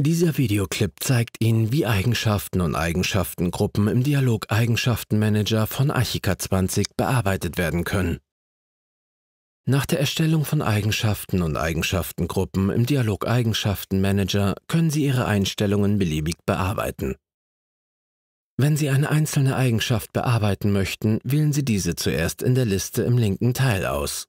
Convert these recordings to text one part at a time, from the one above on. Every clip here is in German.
Dieser Videoclip zeigt Ihnen, wie Eigenschaften und Eigenschaftengruppen im Dialog Eigenschaftenmanager von Archicad 20 bearbeitet werden können. Nach der Erstellung von Eigenschaften und Eigenschaftengruppen im Dialog Eigenschaftenmanager können Sie Ihre Einstellungen beliebig bearbeiten. Wenn Sie eine einzelne Eigenschaft bearbeiten möchten, wählen Sie diese zuerst in der Liste im linken Teil aus.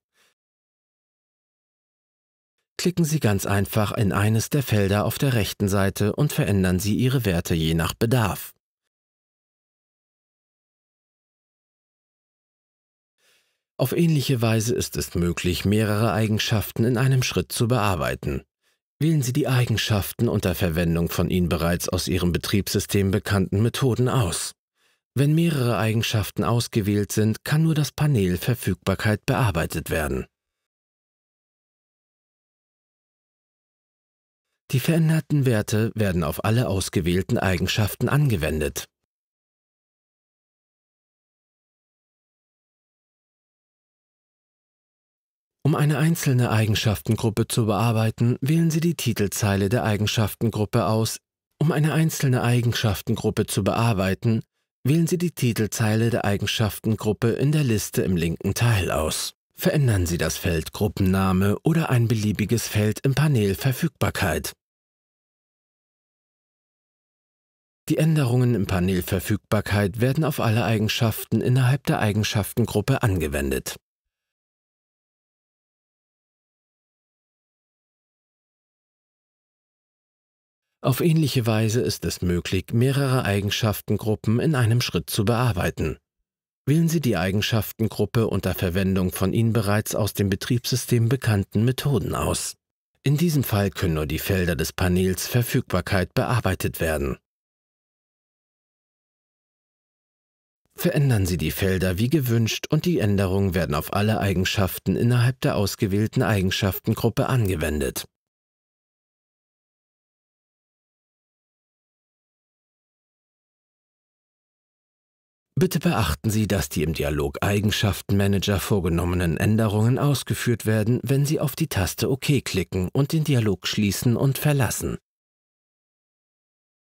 Klicken Sie ganz einfach in eines der Felder auf der rechten Seite und verändern Sie Ihre Werte je nach Bedarf. Auf ähnliche Weise ist es möglich, mehrere Eigenschaften in einem Schritt zu bearbeiten. Wählen Sie die Eigenschaften unter Verwendung von Ihnen bereits aus Ihrem Betriebssystem bekannten Methoden aus. Wenn mehrere Eigenschaften ausgewählt sind, kann nur das Panel Verfügbarkeit bearbeitet werden. Die veränderten Werte werden auf alle ausgewählten Eigenschaften angewendet. Um eine einzelne Eigenschaftengruppe zu bearbeiten, wählen Sie die Titelzeile der Eigenschaftengruppe aus. Um eine einzelne Eigenschaftengruppe zu bearbeiten, wählen Sie die Titelzeile der Eigenschaftengruppe in der Liste im linken Teil aus. Verändern Sie das Feld Gruppenname oder ein beliebiges Feld im Panel Verfügbarkeit. Die Änderungen im Panel Verfügbarkeit werden auf alle Eigenschaften innerhalb der Eigenschaftengruppe angewendet. Auf ähnliche Weise ist es möglich, mehrere Eigenschaftengruppen in einem Schritt zu bearbeiten. Wählen Sie die Eigenschaftengruppe unter Verwendung von Ihnen bereits aus dem Betriebssystem bekannten Methoden aus. In diesem Fall können nur die Felder des Panels Verfügbarkeit bearbeitet werden. Verändern Sie die Felder wie gewünscht und die Änderungen werden auf alle Eigenschaften innerhalb der ausgewählten Eigenschaftengruppe angewendet. Bitte beachten Sie, dass die im Dialog Eigenschaftenmanager vorgenommenen Änderungen ausgeführt werden, wenn Sie auf die Taste OK klicken und den Dialog schließen und verlassen.